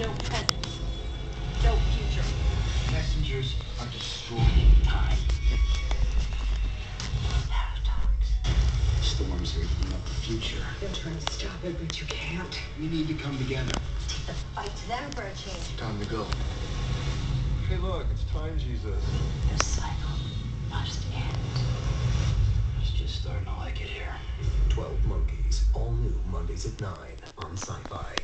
no present, no future. Messengers are destroying time. Paradox. Storms are eating up the future. You're trying to stop it, but you can't. We need to come together. Take the fight to them for a change. Time to go. Hey, look, it's time, Jesus. This cycle must end. It's just starting to like it here. 12 Monkeys, all new Mondays at 9 on Syfy.